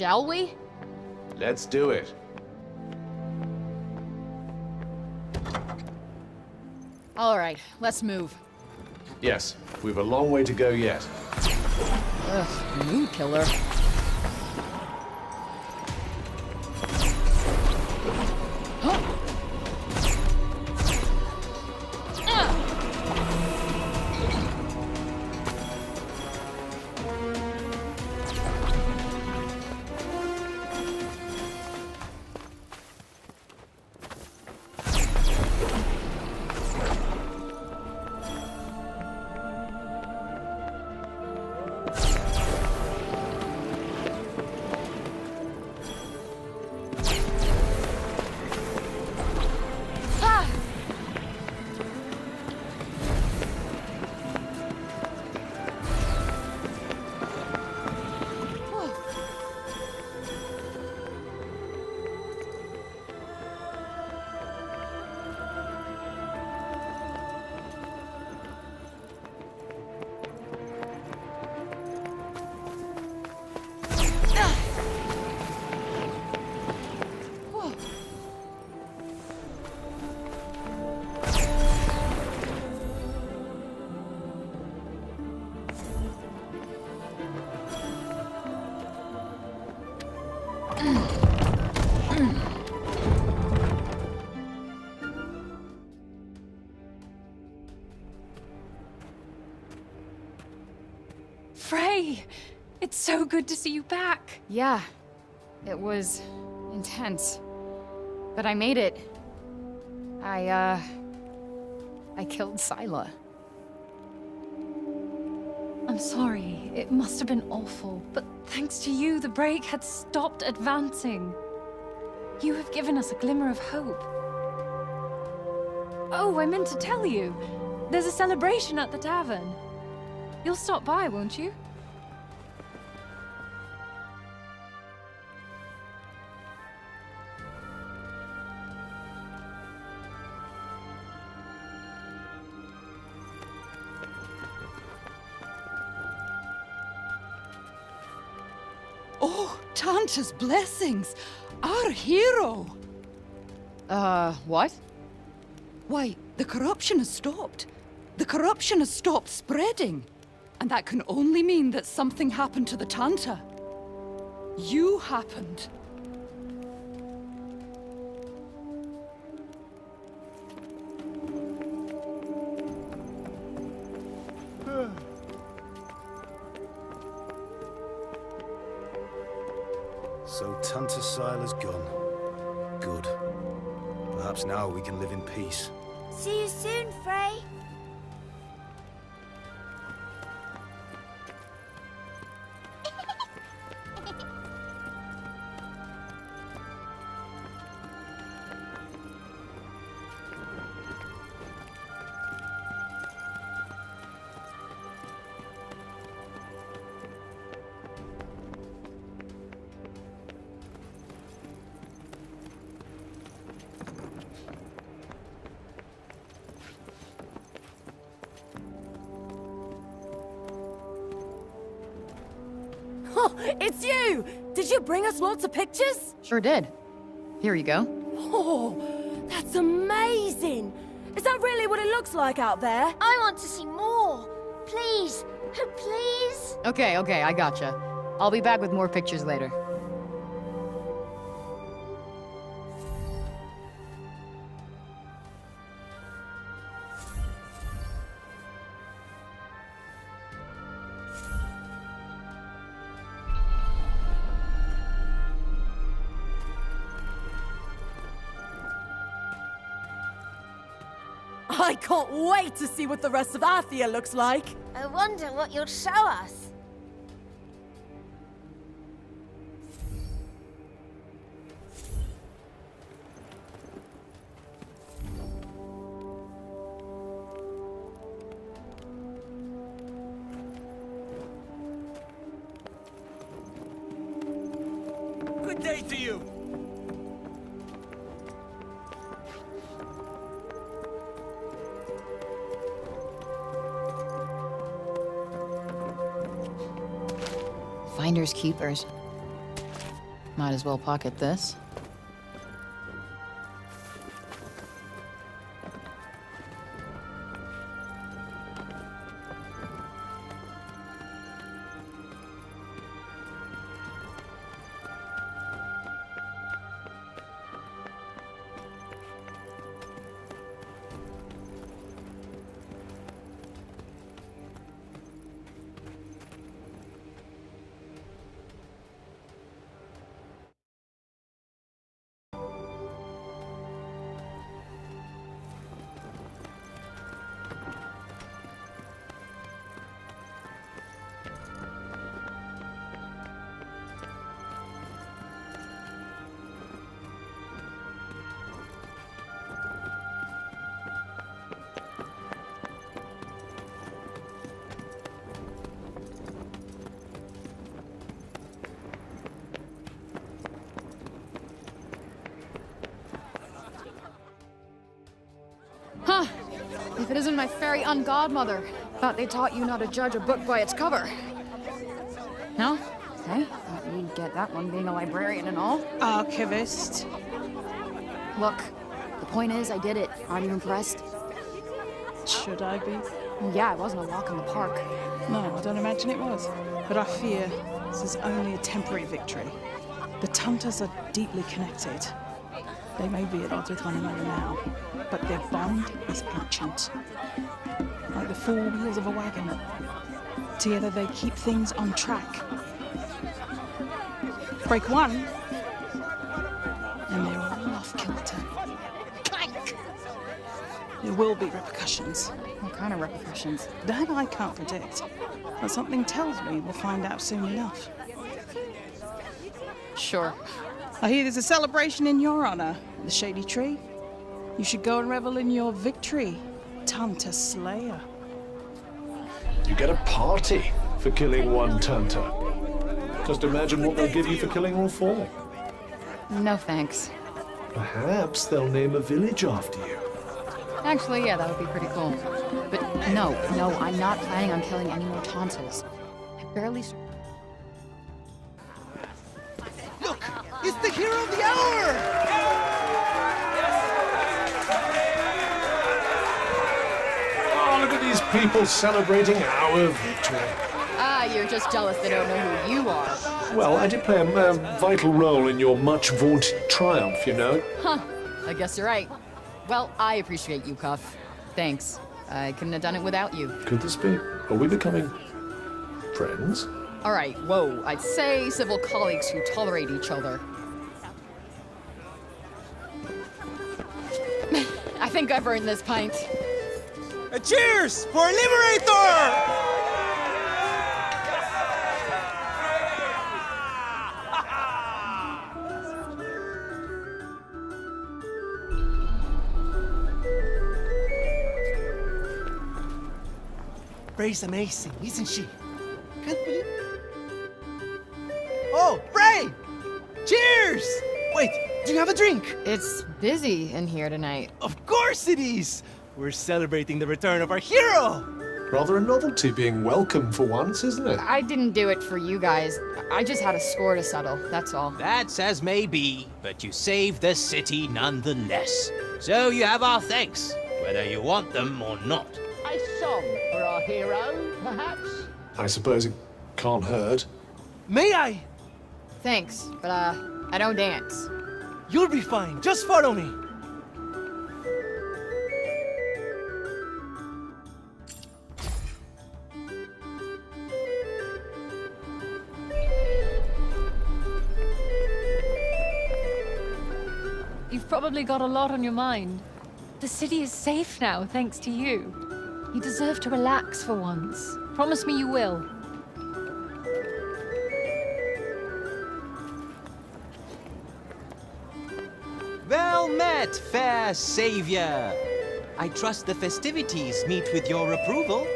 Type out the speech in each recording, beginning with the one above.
Shall we? Let's do it. All right, let's move. Yes, we've a long way to go yet. Ugh, mood good to see you back. Yeah, it was intense. But I made it. I, uh... I killed Sila. I'm sorry. It must have been awful. But thanks to you, the break had stopped advancing. You have given us a glimmer of hope. Oh, I meant to tell you. There's a celebration at the tavern. You'll stop by, won't you? Oh, Tanta's blessings! Our hero! Uh, what? Why, the corruption has stopped. The corruption has stopped spreading. And that can only mean that something happened to the Tanta. You happened. Tanta Sila's gone. Good. Perhaps now we can live in peace. See you soon, Frey. It's you! Did you bring us lots of pictures? Sure did. Here you go. Oh, that's amazing! Is that really what it looks like out there? I want to see more. Please, please. Okay, okay, I gotcha. I'll be back with more pictures later. Can't wait to see what the rest of Athia looks like. I wonder what you'll show us. Good day to you! Finders keepers. Might as well pocket this. If it isn't my fairy ungodmother. Thought they taught you not to judge a book by its cover. No? Okay. Thought you'd get that one being a librarian and all. Archivist. Look, the point is I did it. Aren't you impressed? Should I be? Yeah, it wasn't a walk in the park. No, I don't imagine it was. But I fear this is only a temporary victory. The Tantas are deeply connected. They may be at odds with one another now, but their bond is ancient. Like the four wheels of a wagon. Together they keep things on track. Break one, and they're all off kilter. Clank! There will be repercussions. What kind of repercussions? That I can't predict. But something tells me we'll find out soon enough. Sure. I hear there's a celebration in your honor, the Shady Tree. You should go and revel in your victory, Tanta Slayer. You get a party for killing one Tanta. Just imagine what they'll give you for killing all four. No thanks. Perhaps they'll name a village after you. Actually, yeah, that would be pretty cool. But no, no, I'm not planning on killing any more tonsils. I barely. It's the hero of the hour! Oh, look at these people celebrating our victory. Ah, you're just jealous they don't know who you are. Well, I did play a uh, vital role in your much vaunted triumph, you know. Huh. I guess you're right. Well, I appreciate you, Cuff. Thanks. I couldn't have done it without you. Could this be? Are we becoming friends? All right, whoa. I'd say civil colleagues who tolerate each other. Think I've earned this pint. Uh, cheers for Liberator! Frey's amazing, isn't she? Can't believe. Oh, Bray! Cheers! Wait, do you have a drink? It's busy in here tonight. Of course it is! We're celebrating the return of our hero! Rather a novelty being welcome for once, isn't it? I didn't do it for you guys. I just had a score to settle, that's all. That's as may be, but you saved the city nonetheless. So you have our thanks, whether you want them or not. A song for our hero, perhaps? I suppose it can't hurt. May I? Thanks, but uh, I don't dance. You'll be fine, just follow me. You've probably got a lot on your mind. The city is safe now, thanks to you. You deserve to relax for once. Promise me you will. Met, fair savior. I trust the festivities meet with your approval.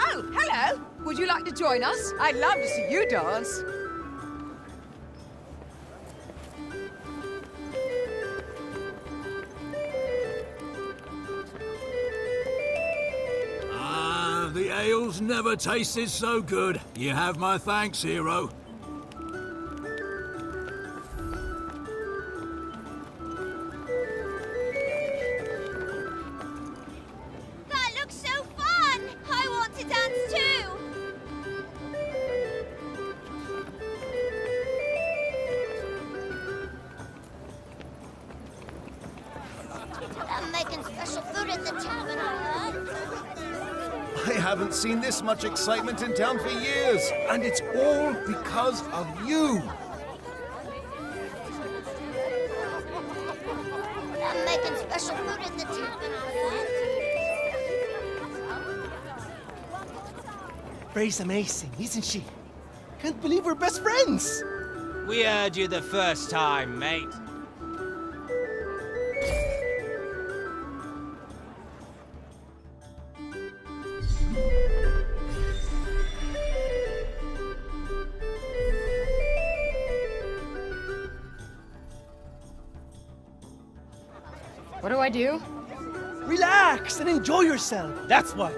Oh, hello! Would you like to join us? I'd love to see you dance. Never tasted so good. You have my thanks, hero. Haven't seen this much excitement in town for years, and it's all because of you. They're making special food at the tavern, I Ray's amazing, isn't she? Can't believe we're best friends! We heard you the first time, mate. What do I do? Relax and enjoy yourself, that's what!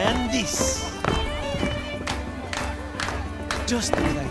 And this. Just right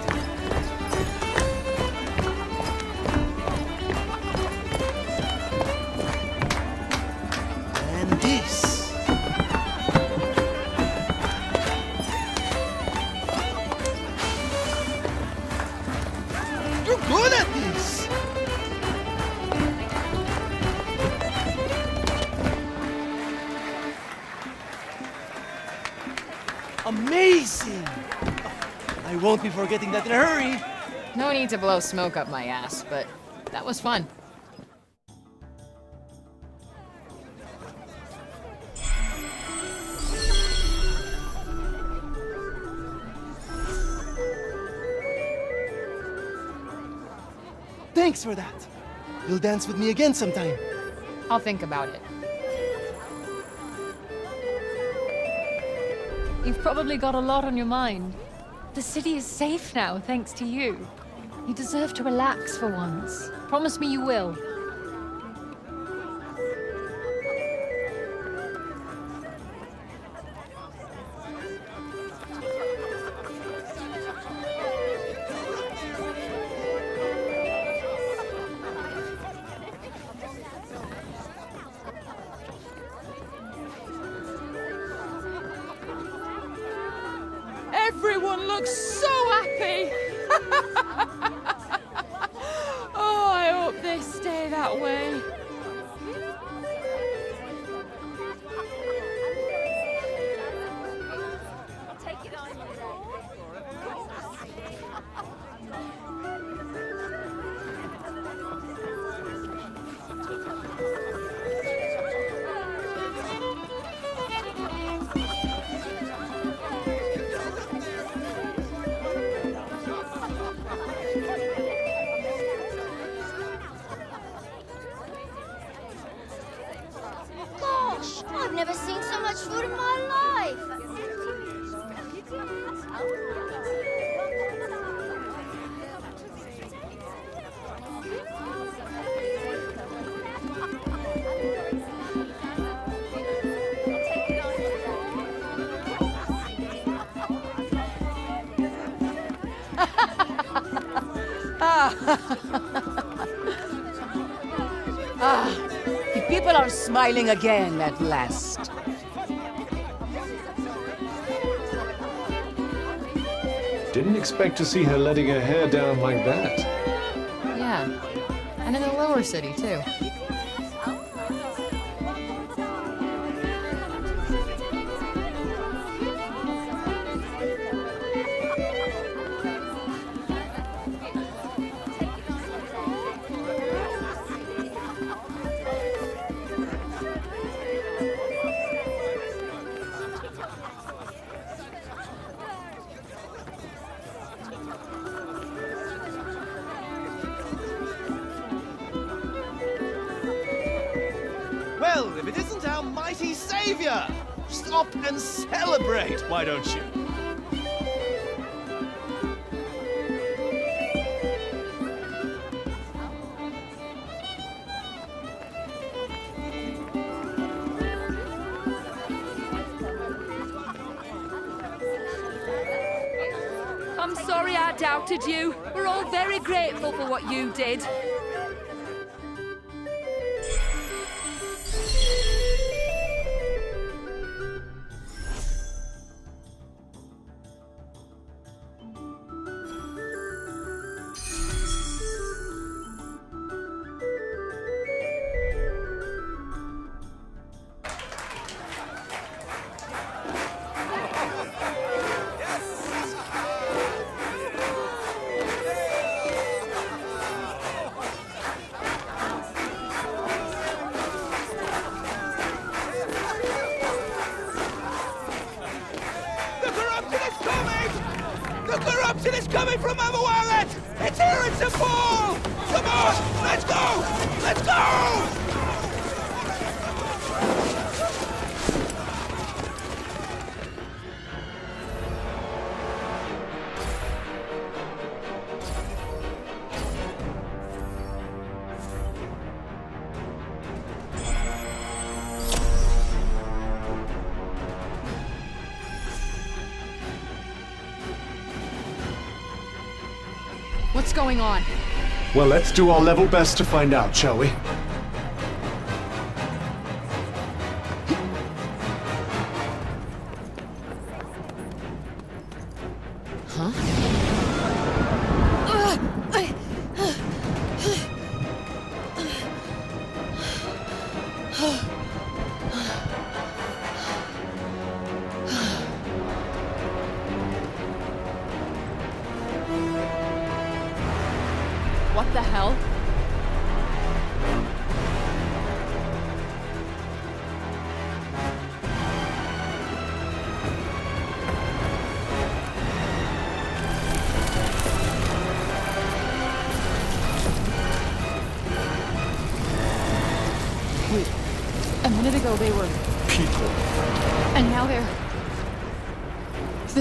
Be forgetting that in a hurry. No need to blow smoke up my ass, but that was fun. Thanks for that. You'll dance with me again sometime. I'll think about it. You've probably got a lot on your mind. The city is safe now, thanks to you. You deserve to relax for once. Promise me you will. Ah, the people are smiling again at last. Didn't expect to see her letting her hair down like that. Yeah. And in the lower city, too. Stop and celebrate, why don't you? I'm sorry I doubted you. We're all very grateful for what you did. What's going on? Well, let's do our level best to find out, shall we? What the hell?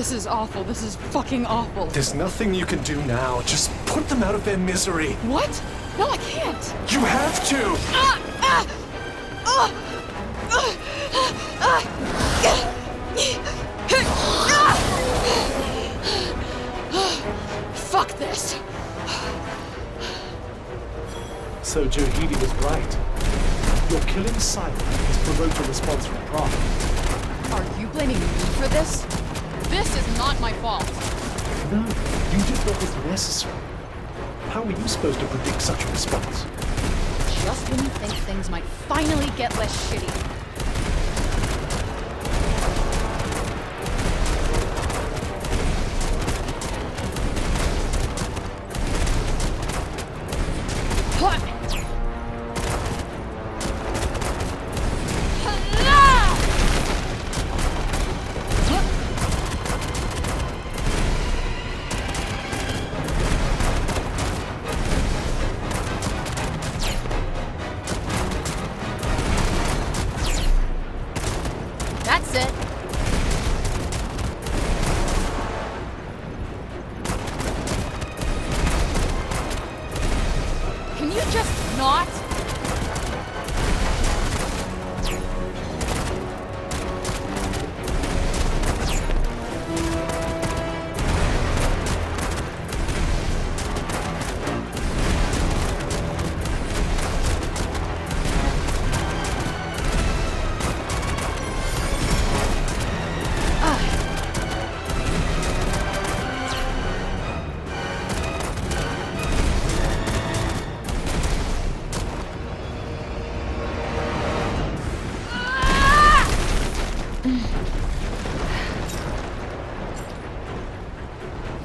This is awful. This is fucking awful. There's nothing you can do now. Just put them out of their misery. What? No, I can't. You have to! Ah! Ah! Ah! Ah! Ah! Ah! Fuck this. So Johedi was right. Your killing silent has provoked a response from Prav. Are you blaming me for this? This is not my fault. No, you did what was necessary. How were you supposed to predict such a response? Just when you think things might finally get less shitty.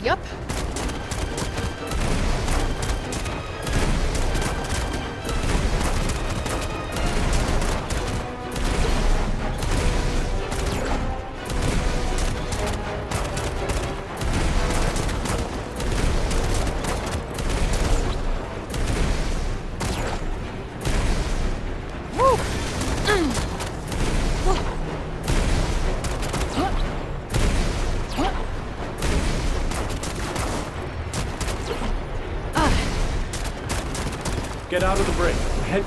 Yup.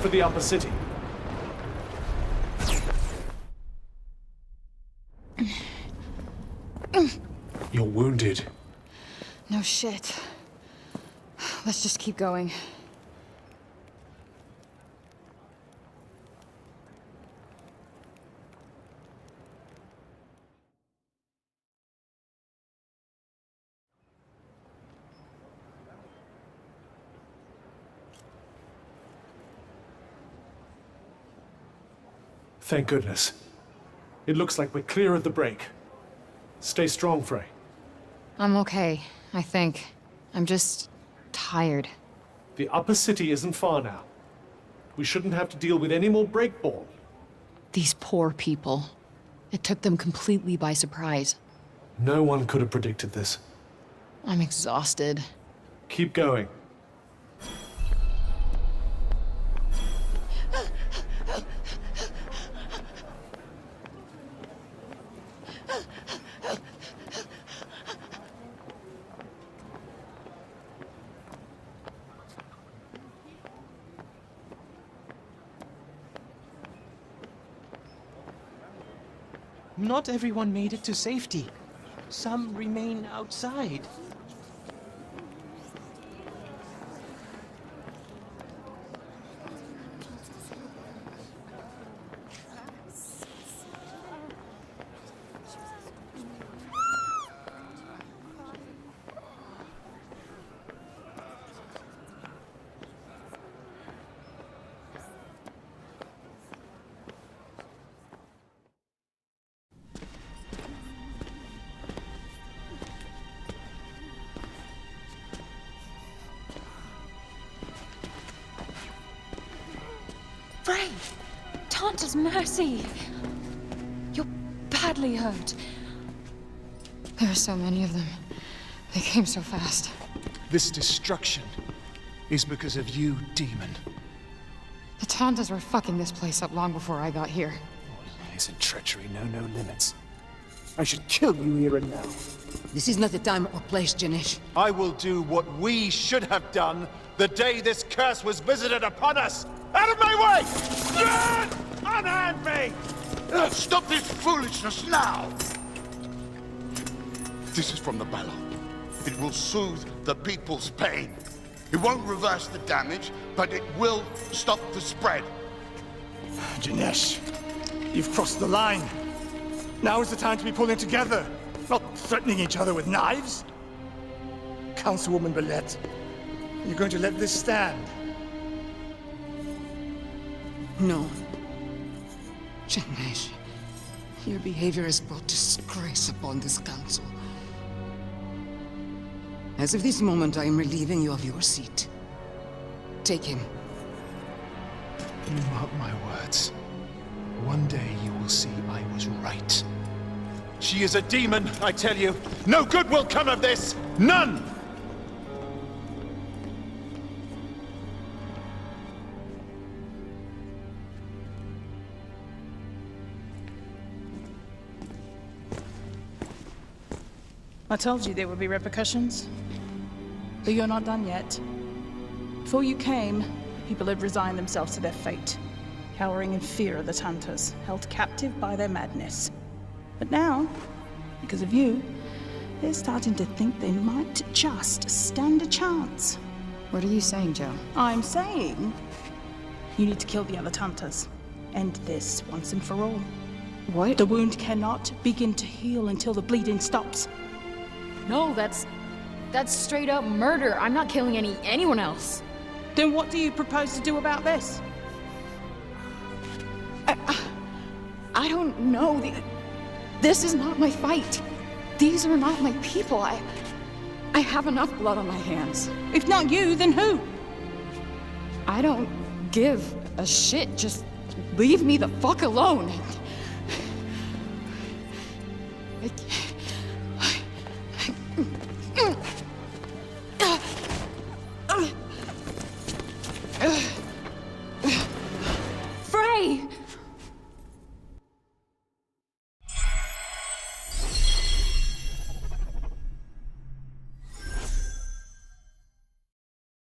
For the upper city. You're wounded. No shit. Let's just keep going. Thank goodness. It looks like we're clear of the break. Stay strong, Frey. I'm okay, I think. I'm just... tired. The upper city isn't far now. We shouldn't have to deal with any more breakball. These poor people. It took them completely by surprise. No one could have predicted this. I'm exhausted. Keep going. Not everyone made it to safety. Some remain outside. Frey! Tanta's mercy! You're badly hurt. There are so many of them. They came so fast. This destruction is because of you, demon. The Tantas were fucking this place up long before I got here. Lies and treachery know no limits. I should kill you here and now. This is not the time or place, Janesh. I will do what we should have done the day this curse was visited upon us! Out of my way! Yen! Unhand me! Uh, stop this foolishness now! This is from the Balor. It will soothe the people's pain. It won't reverse the damage, but it will stop the spread. Janesh, you've crossed the line. Now is the time to be pulling together, not threatening each other with knives. Councilwoman Belette, you're going to let this stand? No. Janesh, your behavior has brought disgrace upon this council. As of this moment, I am relieving you of your seat. Take him. You Mark my words. One day you will see I was right. She is a demon, I tell you. No good will come of this! None! I told you there would be repercussions. But you're not done yet. Before you came, people had resigned themselves to their fate, cowering in fear of the Tantas, held captive by their madness. But now, because of you, they're starting to think they might just stand a chance. What are you saying, Joe? I'm saying you need to kill the other Tantas. End this once and for all. What? The wound cannot begin to heal until the bleeding stops. No, that's... that's straight up murder. I'm not killing any anyone else. Then what do you propose to do about this? I, I don't know. This is not my fight. These are not my people. I... I have enough blood on my hands. If not you, then who? I don't give a shit. Just leave me the fuck alone.